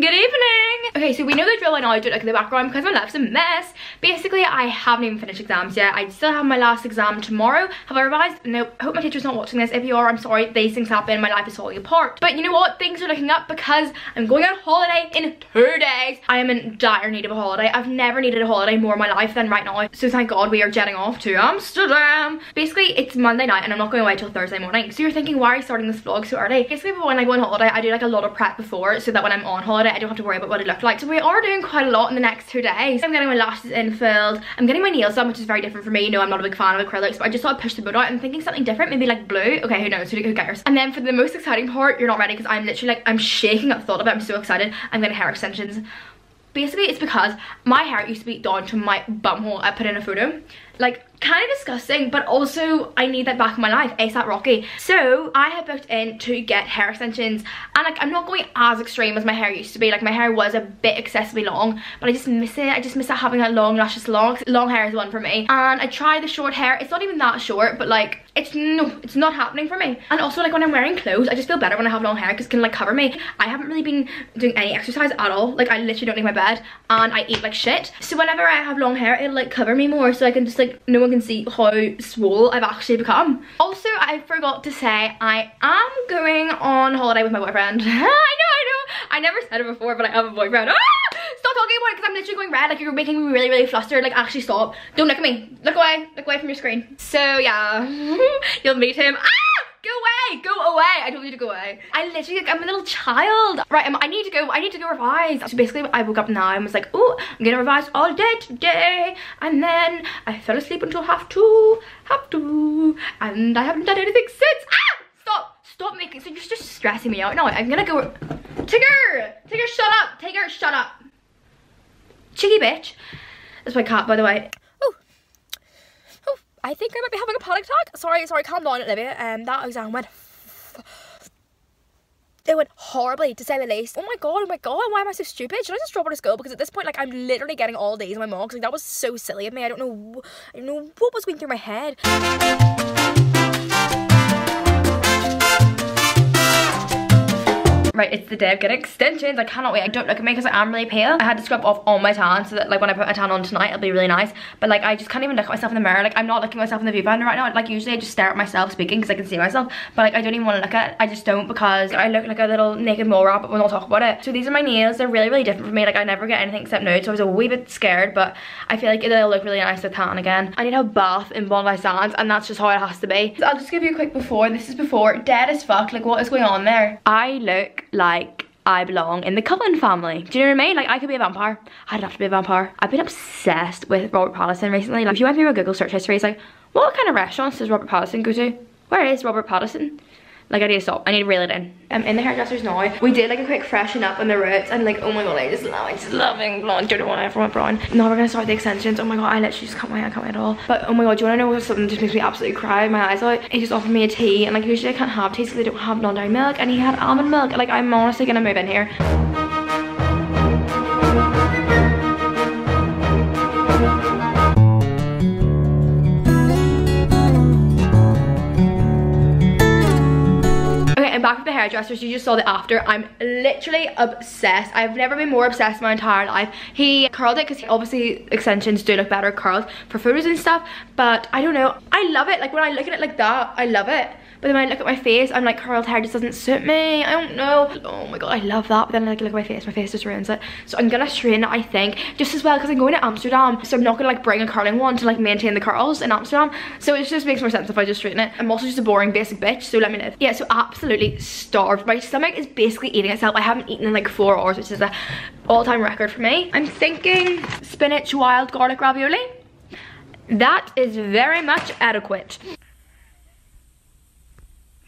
Good evening. Okay, so we know the drill I know I do like in the background because my life's a mess. Basically, I haven't even finished exams yet. I still have my last exam tomorrow. Have I revised? No. I hope my teacher's not watching this. If you are, I'm sorry. These things happen. My life is falling apart. But you know what? Things are looking up because I'm going on holiday in two days. I am in dire need of a holiday. I've never needed a holiday more in my life than right now. So thank God we are jetting off to Amsterdam. Basically, it's Monday night and I'm not going away till Thursday morning. So you're thinking, why are you starting this vlog so early? Basically, when I go on holiday, I do like a lot of prep before so that when I'm on holiday, I don't have to worry about what it looked like. So we are doing quite a lot in the next two days. I'm getting my lashes in filled. I'm getting my nails done, which is very different for me. You know, I'm not a big fan of acrylics, but I just thought I'd push the boat out. I'm thinking something different, maybe like blue. Okay, who knows, who cares? And then for the most exciting part, you're not ready because I'm literally like, I'm shaking at the thought of it. I'm so excited. I'm getting hair extensions. Basically, it's because my hair used to be down to my bumhole. I put in a photo. Like, kind of disgusting but also I need that back in my life ASAP Rocky. So I have booked in to get hair extensions and like I'm not going as extreme as my hair used to be. Like my hair was a bit excessively long but I just miss it. I just miss that having that long lashes long long hair is one for me. And I tried the short hair. It's not even that short but like it's no it's not happening for me. And also like when I'm wearing clothes I just feel better when I have long hair because it can like cover me. I haven't really been doing any exercise at all. Like I literally don't leave my bed and I eat like shit. So whenever I have long hair it'll like cover me more so I can just like no one can see how swole I've actually become. Also, I forgot to say I am going on holiday with my boyfriend. I know, I know. I never said it before, but I have a boyfriend. Ah! Stop talking about it because I'm literally going red. Like you're making me really, really flustered. Like actually stop. Don't look at me. Look away. Look away from your screen. So yeah, you'll meet him. Ah! Go away, go away. I told you to go away. I literally, like, I'm a little child. Right, I need to go, I need to go revise. So basically I woke up now and was like, oh, I'm gonna revise all day today. And then I fell asleep until half two, half two. And I haven't done anything since. Ah! Stop, stop making, so you're just stressing me out. No, I'm gonna go, Tigger, Tigger, shut up. Tigger, shut up. Cheeky bitch. That's my cat, by the way. I think I might be having a panic attack. Sorry, sorry, calm down, Olivia. Um, that exam went. It went horribly, to say the least. Oh my god, oh my god, why am I so stupid? Should I just drop out of school? Because at this point, like, I'm literally getting all D's in my marks. Like, that was so silly of me. I don't know, I don't know what was going through my head. Right, it's the day of getting extensions. I cannot wait. I don't look at me because I am really pale. I had to scrub off all my tan so that like when I put my tan on tonight, it'll be really nice. But like I just can't even look at myself in the mirror. Like I'm not looking at myself in the viewfinder right now. Like usually I just stare at myself speaking because I can see myself. But like I don't even want to look at it. I just don't because I look like a little naked mole rat but we'll not talk about it. So these are my nails. They're really, really different for me. Like I never get anything except nude. So I was a wee bit scared but I feel like it'll look really nice with tan again. I need a bath in Bondi Sands and that's just how it has to be. So I'll just give you a quick before. This is before. Dead as fuck. Like what is going on there? I look like I belong in the Cullen family. Do you know what I mean? Like, I could be a vampire. I'd love to be a vampire. I've been obsessed with Robert Pattinson recently. Like, if you went through a Google search history, it's like, what kind of restaurants does Robert Pattinson go to? Where is Robert Pattinson? Like I need to stop. I need to reel it in. I'm in the hairdressers now. We did like a quick freshen up on the roots and like oh my god I just love I just loving blonde. Don't want ever want brown. Now we're gonna start the extensions. Oh my god I literally just can't wait. I can't wait at all. But oh my god do you wanna know what something just makes me absolutely cry my eyes out? He just offered me a tea and like usually I can't have tea so they don't have non-dairy milk and he had almond milk. Like I'm honestly gonna move in here. Back with the hairdressers. You just saw the after. I'm literally obsessed. I've never been more obsessed my entire life. He curled it because obviously extensions do look better curled for photos and stuff. But I don't know. I love it. Like when I look at it like that, I love it. But then when I look at my face, I'm like, curled hair just doesn't suit me. I don't know. Oh my god, I love that. But then I like, look at my face, my face just ruins it. So I'm gonna straighten it, I think, just as well because I'm going to Amsterdam. So I'm not gonna like bring a curling wand to like maintain the curls in Amsterdam. So it just makes more sense if I just straighten it. I'm also just a boring basic bitch, so let me live. Yeah, so absolutely starved. My stomach is basically eating itself. I haven't eaten in like four hours, which is a all-time record for me. I'm thinking spinach wild garlic ravioli. That is very much adequate.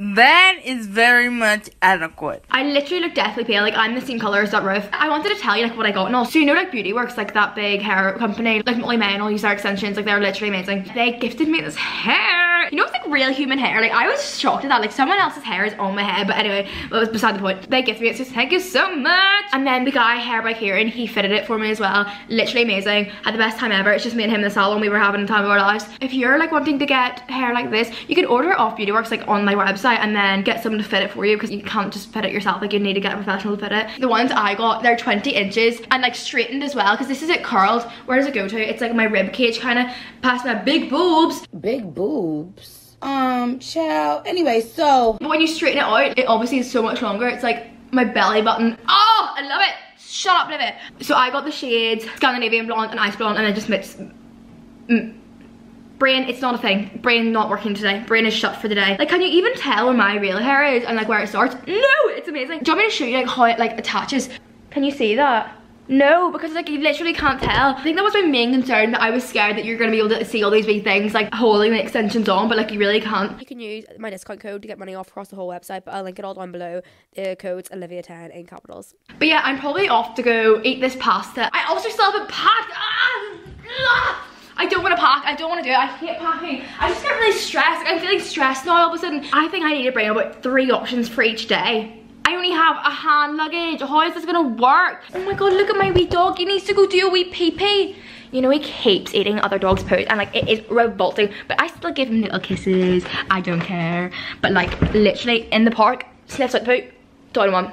that is very much adequate. I literally look deathly pale, like I'm the same colour as that roof. I wanted to tell you like what I got and all. So you know like Beauty Works, like that big hair company, like Molly-Mae and all use their extensions, like they're literally amazing. They gifted me this hair You know, it's like real human hair. Like, I was shocked at that. Like, someone else's hair is on my head. But anyway, that was beside the point. They gifted me it, so thank you so much. And then the guy, Hair by Ciaran, he fitted it for me as well. Literally amazing. Had the best time ever. It's just me and him in the salon. We were having the time of our lives. If you're like wanting to get hair like this, you can order it off Beauty Works, like on my website and then get someone to fit it for you because you can't just fit it yourself. Like, you need to get a professional to fit it. The ones I got, they're 20 inches and like straightened as well because this is it curled. Where does it go to? It's like my rib cage kind of past my big boobs. Big boobs. Um, child. Anyway, so But when you straighten it out, it obviously is so much longer. It's like my belly button. Oh, I love it. Shut up, love it. So I got the shades Scandinavian blonde and ice blonde and then just mixed. Mm. Brain, it's not a thing. Brain not working today. Brain is shut for the day. Like, can you even tell where my real hair is and like where it starts? No, it's amazing. Do you want me to show you like how it like attaches? Can you see that? No, because like you literally can't tell. I think that was my main concern that I was scared that you're gonna be able to see all these big things like holding the extensions on, but like you really can't. You can use my discount code to get money off across the whole website, but I'll link it all down below. The code's Olivia10 in capitals. But yeah, I'm probably off to go eat this pasta. I also still haven't packed. Ah, ah. I don't want to pack. I don't want to do it. I hate packing. I just get really stressed. Like, I'm feeling stressed now all of a sudden. I think I need to bring about three options for each day. I only have a hand luggage. How is this gonna work? Oh my god, look at my wee dog. He needs to go do a wee pee pee. You know, he keeps eating other dogs' poop and like it is revolting, but I still give him little kisses. I don't care. But like literally in the park, sniffs out poop, down one.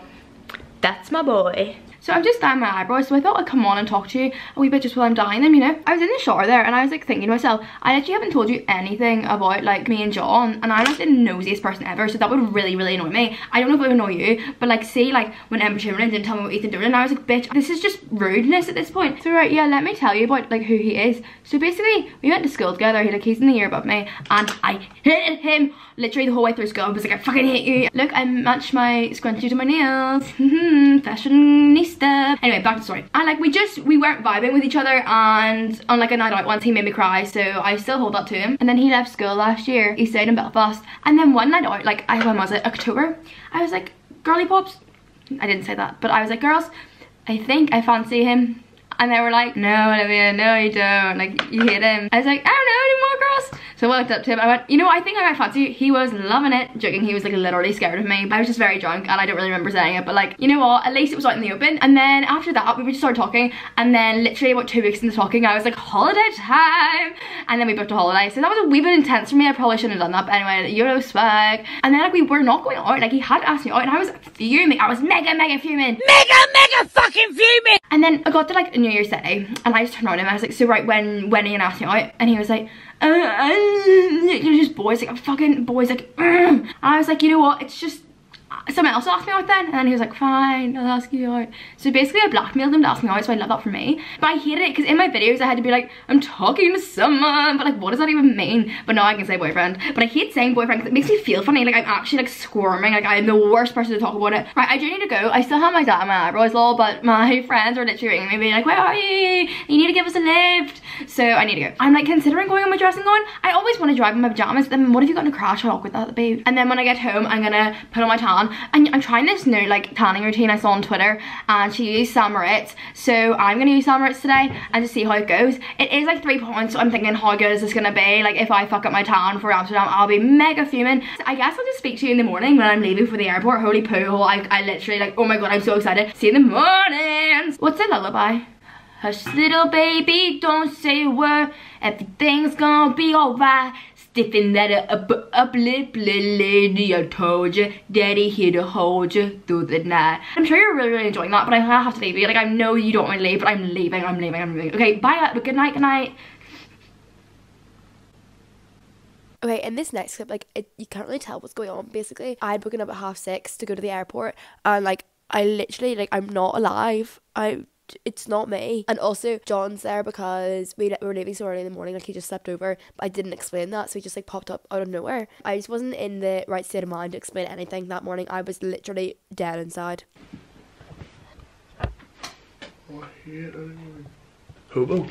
That's my boy. So I'm just dyeing my eyebrows, so I thought I'd come on and talk to you a wee bit just while I'm dyeing them, you know? I was in the shower there and I was like thinking to myself, I actually haven't told you anything about like me and John and I'm like the nosiest person ever, so that would really, really annoy me. I don't know if it would annoy you, but like see like when Emma Chamberlain didn't tell me what Ethan did and I was like, bitch, this is just rudeness at this point. So right, yeah, let me tell you about like who he is. So basically, we went to school together, he like he's in the year above me and I hated him literally the whole way through school. I was like, I fucking hate you. Look, I matched my scrunchie to my nails. Fashionista. Anyway, back to the story. And like we just, we weren't vibing with each other and on like a night out once he made me cry so I still hold that to him. And then he left school last year. He stayed in Belfast. And then one night out, like I, when was it? October? I was like, girly pops. I didn't say that, but I was like, girls, I think I fancy him. And they were like, no, Olivia, no, you don't. Like, you hate him. I was like, I don't know anymore, girls. So I walked up to him. I went, you know, what? I think I might fancy you. He was loving it. Joking, he was like literally scared of me. But I was just very drunk and I don't really remember saying it. But like, you know what? At least it was out in the open. And then after that, we just started talking. And then literally about two weeks into talking, I was like, holiday time. And then we booked a holiday. So that was a wee bit intense for me. I probably shouldn't have done that. But anyway, Euro swag. And then like we were not going out. Like he had asked me out and I was fuming. I was mega, mega fuming. Mega, mega fucking fuming! And then I got to like New Year's Day and I just turned on him I was like, so right, when, when are you me out? And he was like, uh, uh, you're just boys, like, fucking boys, like, and I was like, you know what, it's just, someone else asked me out then. And then he was like, fine, I'll ask you out. So basically I blackmailed him to ask me out, so I love that for me. But I hated it, because in my videos I had to be like, I'm talking to someone, but like, what does that even mean? But now I can say boyfriend. But I hate saying boyfriend, because it makes me feel funny, like I'm actually like squirming, like I'm the worst person to talk about it. Right, I do need to go. I still have my dad and my eyebrows lol, but my friends are literally ringing me like, where are you? You need to give us a lift. So I need to go. I'm like considering going on my dressing gown. I always want to drive in my pajamas, then what if you got in a crash? How awkward that would be. And then when I get home, I'm gonna put on my tan. And I'm trying this new like tanning routine I saw on Twitter and she used Sam So I'm gonna use Sam today and just see how it goes. It is like three pounds, so I'm thinking how good is this gonna be? Like if I fuck up my tan for Amsterdam, I'll be mega fuming. So I guess I'll just speak to you in the morning when I'm leaving for the airport. Holy poo, I, I literally like, oh my god, I'm so excited. See you in the mornings. What's the lullaby? Hush little baby, don't say a word. Everything's gonna be alright. Stiffen that up, up, lip, lady. I told you, daddy here to hold you through the night. I'm sure you're really, really enjoying that, but I have to leave you. Like, I know you don't want to leave, but I'm leaving, I'm leaving, I'm leaving. Okay, bye, but good night, good night. Okay, in this next clip, like it, you can't really tell what's going on. Basically, I'd woken up at half six to go to the airport, and like I literally like I'm not alive. I it's not me. And also John's there because we, we were leaving so early in the morning. Like he just slept over, but I didn't explain that, so he just like popped up out of nowhere. I just wasn't in the right state of mind to explain anything that morning. I was literally dead inside. What here anyway? Hobo?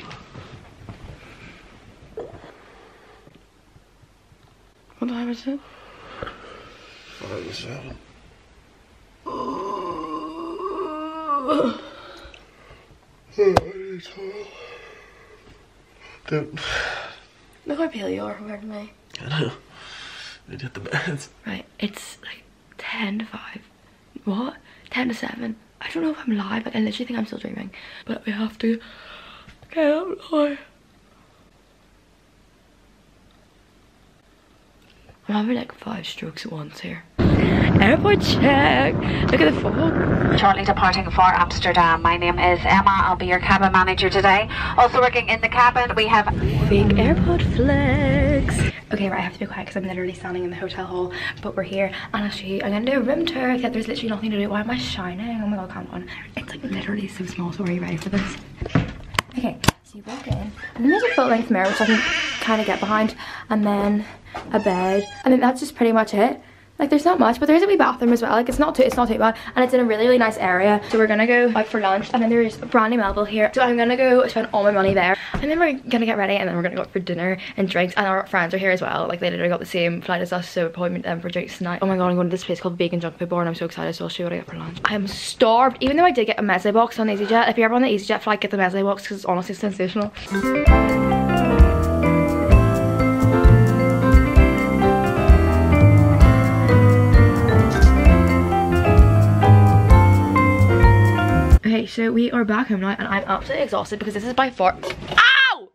What time is it? Five to seven. Don't. Look how pale you are compared to me. I know. They did the beds. Right, it's like 10 to 5. What? 10 to 7. I don't know if I'm live, like I literally think I'm still dreaming. But we have to get up now. I'm having like five strokes at once here. Airport check! Look at the fog. Shortly departing for Amsterdam. My name is Emma. I'll be your cabin manager today. Also working in the cabin, we have Big airport flex. Okay, right, I have to be quiet because I'm literally standing in the hotel hall, but we're here and actually I'm gonna do a room tour except there's literally nothing to do. Why am I shining? Oh my god, come on. It's like literally so small, so are you ready for this? Okay, so you walk in and then there's a full length mirror which I can kind of get behind and then a bed and then that's just pretty much it. Like there's not much, but there is a wee bathroom as well. Like it's not too, it's not too bad, and it's in a really, really nice area. So we're gonna go out for lunch, and then there's Brandy Melville here. So I'm gonna go spend all my money there, and then we're gonna get ready, and then we're gonna go out for dinner and drinks. And our friends are here as well. Like they literally got the same flight as us, so we'll probably meet them for drinks tonight. Oh my god, I'm going to this place called Vegan Junk Food Bar, and I'm so excited. So I'll show you what I get for lunch. I'm starved, even though I did get a meze box on EasyJet. If you're ever on the EasyJet flight, get the meze box because it's honestly sensational. So we are back home now and I'm absolutely exhausted because this is by far Ow!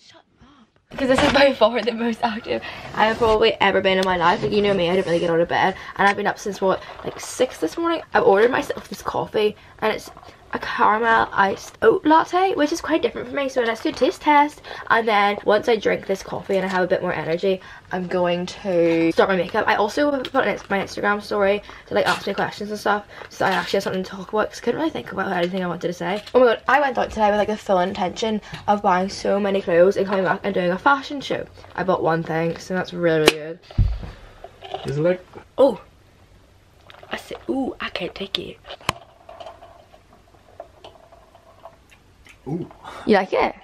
Shut up. Because this is by far the most active I have probably ever been in my life. Like you know me, I didn't really get out of bed and I've been up since what, like six this morning. I've ordered myself this coffee and it's a caramel iced oat latte which is quite different for me. So let's do a taste test. And then once I drink this coffee and I have a bit more energy I'm going to start my makeup. I also put on my Instagram story to like ask me questions and stuff so I actually have something to talk about because I couldn't really think about anything I wanted to say. Oh my god I went out today with like the full intention of buying so many clothes and coming back and doing a fashion show. I bought one thing so that's really really good. Is it like oh I said ooh I can't take it Ooh. You like it?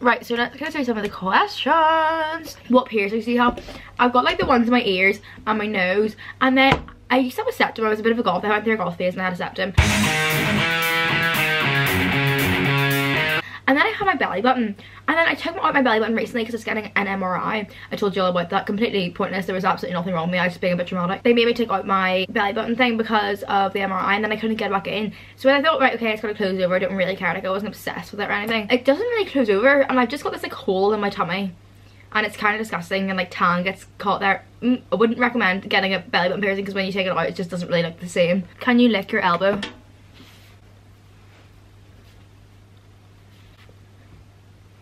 Right, so let's go through some of the questions. What piercings do you have? I've got like the ones in my ears and my nose. And then I used to have a septum. I was a bit of a goth. I went through a goth phase and I had a septum. And then I had my belly button. And then I took out my belly button recently because it's getting an MRI. I told you all about that. Completely pointless. There was absolutely nothing wrong with me. I was just being a bit dramatic. They made me take out my belly button thing because of the MRI and then I couldn't get back in. So when I thought, right, okay, it's gonna close over. I didn't really care. Like I wasn't obsessed with it or anything. It doesn't really close over and I've just got this like hole in my tummy. And it's kind of disgusting and like tan gets caught there. Mm, I wouldn't recommend getting a belly button piercing because when you take it out it just doesn't really look the same. Can you lick your elbow?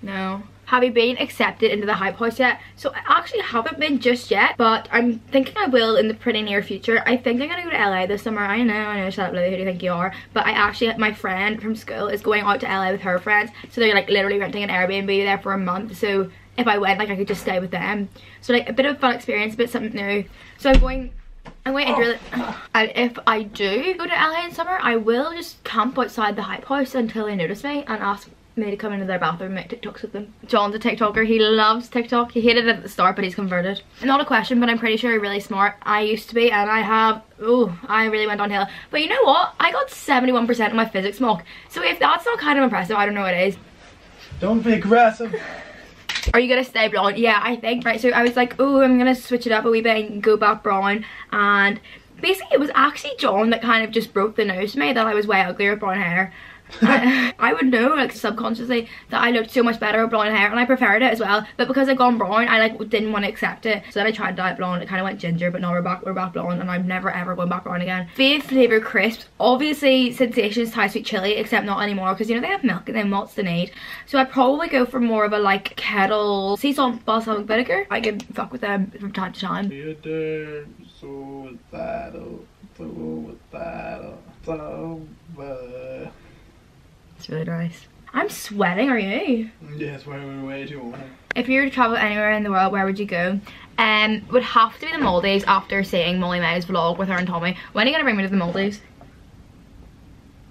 No. Have you been accepted into the hype house yet? So I actually haven't been just yet, but I'm thinking I will in the pretty near future. I think I'm gonna go to LA this summer. I know, I know, shut up Lily, who do you think you are? But I actually, my friend from school is going out to LA with her friends. So they're like literally renting an Airbnb there for a month. So if I went, like I could just stay with them. So like a bit of a fun experience, a bit something new. So I'm going I'm going to really, oh. and if I do go to LA in summer, I will just camp outside the hype house until they notice me and ask me to come into their bathroom and make TikToks with them. John's a TikToker. He loves TikTok. He hated it at the start, but he's converted. Not a question, but I'm pretty sure he's really smart. I used to be, and I have, oh, I really went downhill. But you know what? I got 71% of my physics mock. So if that's not kind of impressive, I don't know what it is. Don't be aggressive. Are you gonna stay blonde? Yeah, I think. Right, so I was like, oh, I'm gonna switch it up a wee bit and go back brown. And basically it was actually John that kind of just broke the news to me that I was way uglier with brown hair. I, I would know like subconsciously that I looked so much better with blonde hair and I preferred it as well. But because I'd gone brown I like didn't want to accept it. So then I tried dye blonde it kind of went ginger but now we're back we're back blonde and I'm never ever going back brown again. Fave flavour crisps. Obviously sensations Thai sweet chili except not anymore because you know they have milk and them what's the need. So I'd probably go for more of a like kettle sea salt balsamic vinegar. I can fuck with them from time to time. Did so. It's really nice I'm sweating are you? Yes, we're way too warm. If you were to travel anywhere in the world, where would you go? Um, would have to be the Maldives after seeing Molly-Mae's vlog with her and Tommy. When are you gonna bring me to the Maldives?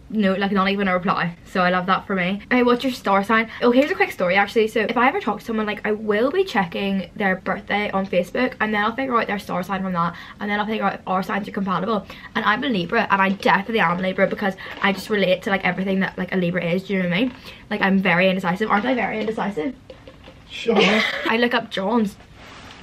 No, like not even a reply. So I love that for me. Okay, what's your star sign? Oh, here's a quick story actually. So if I ever talk to someone, like I will be checking their birthday on Facebook and then I'll figure out their star sign from that and then I'll figure out if our signs are compatible. And I'm a Libra and I definitely am a Libra because I just relate to like everything that like a Libra is, do you know what I mean? Like I'm very indecisive. Aren't I very indecisive? Up. I look up John's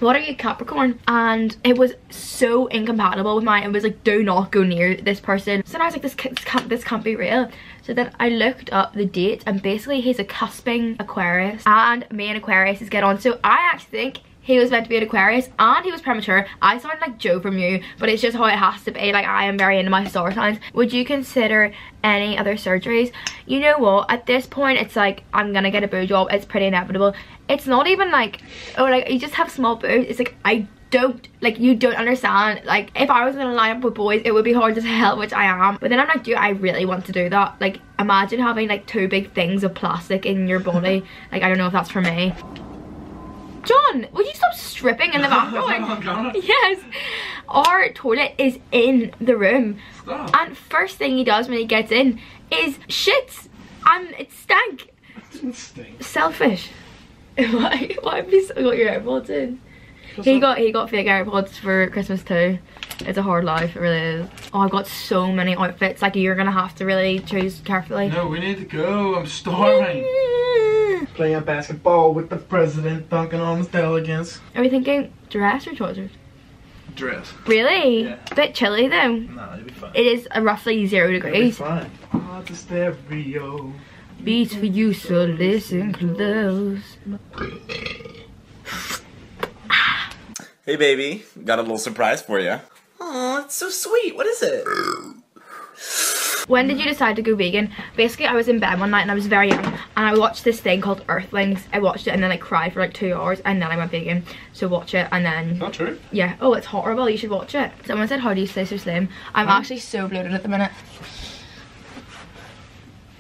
what are you Capricorn? And it was so incompatible with mine. It was like, do not go near this person. So I was like, this, this, can't, this can't be real. So then I looked up the date and basically he's a cusping Aquarius and me and Aquarius is get on. So I actually think he was meant to be an Aquarius and he was premature. I sound like Joe from you, but it's just how it has to be. Like I am very into my star signs. Would you consider any other surgeries? You know what? At this point, it's like I'm gonna get a boob job. It's pretty inevitable. It's not even like oh like you just have small boobs. It's like I don't like you don't understand like if I was gonna line up with boys it would be hard as hell which I am but then I'm like do I really want to do that like imagine having like two big things of plastic in your body like I don't know if that's for me John, would you stop stripping in the bathroom? yes. Our toilet is in the room. Stop. And first thing he does when he gets in is shits. And it stank. Doesn't stink. Selfish. Why? Why have you still got your AirPods in? He got he got fake AirPods for Christmas too. It's a hard life, it really is. Oh, I've got so many outfits. Like you're gonna have to really choose carefully. No, we need to go. I'm starving. Playing basketball with the president, dunking on his delegates. Are we thinking dress or trousers? Dress. Really? Yeah. Bit chilly though. Nah, you'll be fine. It is roughly zero You'll be degrees. fine. Oh, the stereo. Beats for you, so listen close. Hey baby, got a little surprise for you. Oh, it's so sweet. What is it? When did you decide to go vegan? Basically, I was in bed one night and I was very young and I watched this thing called Earthlings. I watched it and then I cried for like two hours and then I went vegan. So watch it and then, Not true. yeah. Oh, it's horrible. You should watch it. Someone said, how do you stay so slim? I'm actually so bloated at the minute.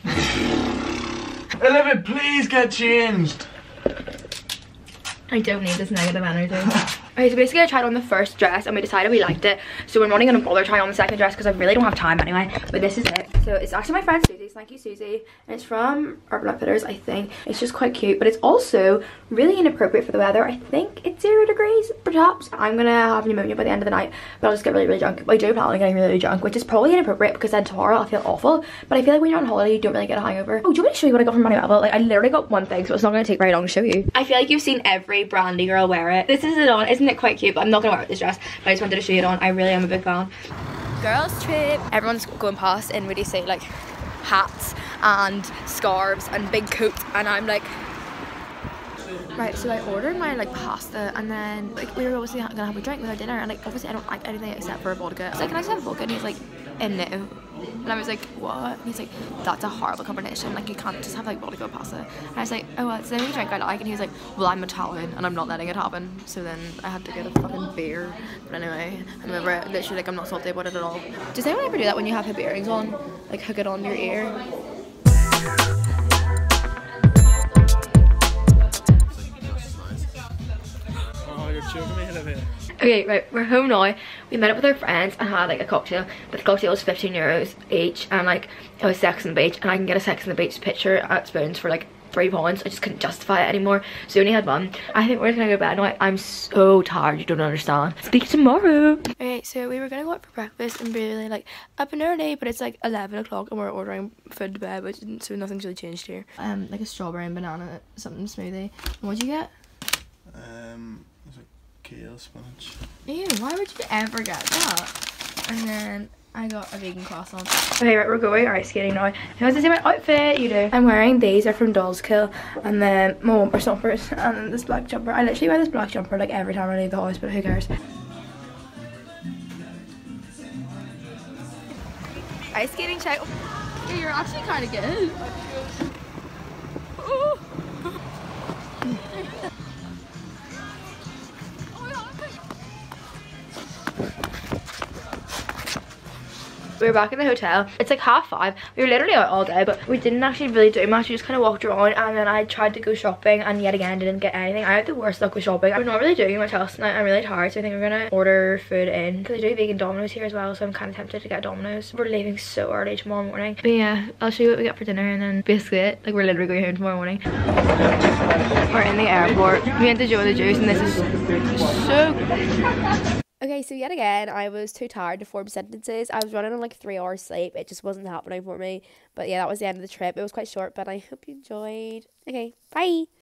Olivia, please get changed. I don't need this negative energy. okay, so basically I tried on the first dress and we decided we liked it. So we're not even gonna bother trying on the second dress because I really don't have time anyway. But this is it. So it's actually my friend Susie's. Thank you, Susie. And it's from Urban Outfitters, I think. It's just quite cute, but it's also really inappropriate for the weather. I think it's zero degrees, perhaps. I'm gonna have pneumonia by the end of the night, but I'll just get really, really drunk. I do plan on getting really, really drunk, which is probably inappropriate because then tomorrow I'll feel awful. But I feel like when you're on holiday, you don't really get a hangover. Oh, do you want me to show you what I got from Money Level? Like, I literally got one thing, so it's not gonna take very long to show you. I feel like you've seen every brandy girl wear it. This is it on. Isn't it quite cute? But I'm not gonna wear it with this dress. But I just wanted to show you it on. I really am a big fan. Girls trip. Everyone's going past and really say like hats and scarves and big coats, and I'm like. Right, so I ordered my like pasta and then like we were obviously gonna have a drink with our dinner and like obviously I don't like anything except for vodka. It's like, can I just have vodka? And he's like, eh, no. And I was like, what? And he's like, that's a horrible combination. Like you can't just have like and pasta. And I was like, oh well, it's the only drink I like. And he was like, well I'm Italian and I'm not letting it happen. So then I had to get a fucking beer. But anyway, I remember literally like I'm not salty about it at all. Does anyone ever do that when you have hip earrings on? Like hook it on your ear? Okay, right, we're home now. We met up with our friends and had like a cocktail, but the cocktail was 15 euros each, and like it was Sex on the Beach, and I can get a Sex on the Beach picture at Spoons for like three pounds. I just couldn't justify it anymore, so we only had one. I think we're just gonna go to bed now. I'm so tired, you don't understand. Speak tomorrow. Okay, so we were gonna go out for breakfast and be really like up and early, but it's like 11 o'clock and we're ordering food to bed, which so nothing's really changed here. Um, like a strawberry and banana something smoothie. And what'd you get? Um, there's a kale spinach. Ew, why would you ever get that? And then I got a vegan croissant. Okay, right, we're going ice skating now. Who wants to see my outfit? You do. I'm wearing these, are from Dolls Kill, and then my Womper Stompers, and then this black jumper. I literally wear this black jumper like every time I leave the house, but who cares? Ice skating check. Yeah, oh, you're actually kind of good. We were back in the hotel. It's like half five. We were literally out all day, but we didn't actually really do much. We just kind of walked around and then I tried to go shopping and yet again didn't get anything. I had the worst luck with shopping. I'm not really doing much else tonight. I'm really tired, so I think we're gonna order food in. Because they do vegan Domino's here as well, so I'm kind of tempted to get Domino's. We're leaving so early tomorrow morning. But yeah, I'll show you what we get for dinner and then basically it. Like we're literally going home tomorrow morning. We're in the airport. We went to Joe the Juice and this is so Okay, so yet again, I was too tired to form sentences. I was running on like three hours sleep. It just wasn't happening for me. But yeah, that was the end of the trip. It was quite short, but I hope you enjoyed. Okay, bye.